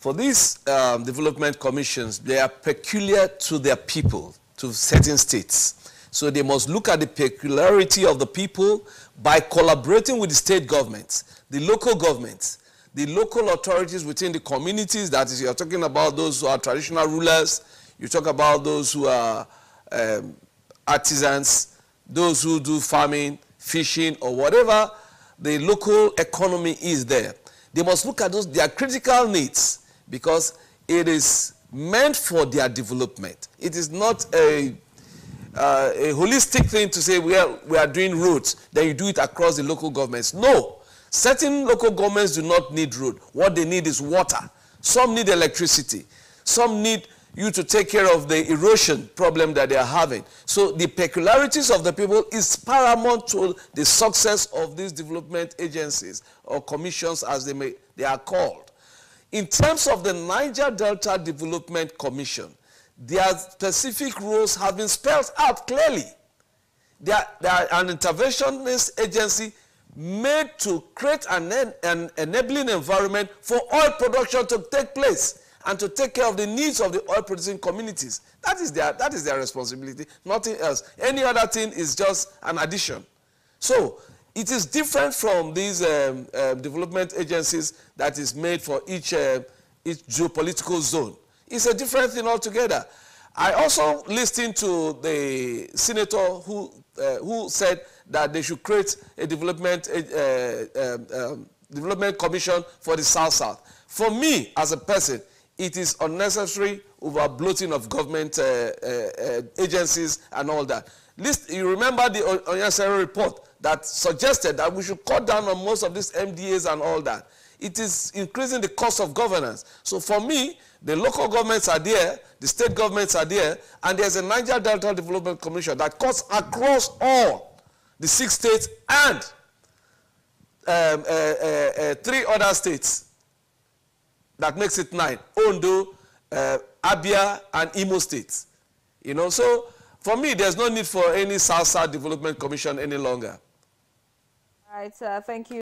for these um, development commissions, they are peculiar to their people, to certain states. So they must look at the peculiarity of the people by collaborating with the state governments, the local governments, the local authorities within the communities, that is, you're talking about those who are traditional rulers, you talk about those who are um, artisans, those who do farming, fishing, or whatever the local economy is there. They must look at those, their critical needs, because it is meant for their development. It is not a, uh, a holistic thing to say we are, we are doing roads, then you do it across the local governments. No. Certain local governments do not need road. What they need is water. Some need electricity. Some need you to take care of the erosion problem that they are having. So the peculiarities of the people is paramount to the success of these development agencies or commissions as they, may, they are called. In terms of the Niger Delta Development Commission, their specific roles have been spelled out clearly. They are, they are an interventionist agency made to create an, an enabling environment for oil production to take place and to take care of the needs of the oil producing communities. That is their, that is their responsibility, nothing else. Any other thing is just an addition. So it is different from these um, uh, development agencies that is made for each, uh, each geopolitical zone. It's a different thing altogether. I also listened to the senator who, uh, who said that they should create a development, uh, um, um, development commission for the South-South. For me, as a person, it is unnecessary over bloating of government uh, uh, uh, agencies and all that. List, you remember the Oronsaye report that suggested that we should cut down on most of these MDAs and all that. It is increasing the cost of governance. So for me, the local governments are there, the state governments are there, and there's a Niger Delta Development Commission that cuts across all the six states and um, uh, uh, uh, three other states that makes it nine. Ondo, uh, Abia, and Imo states. You know, so for me, there's no need for any South-South Development Commission any longer. All right, uh, thank you.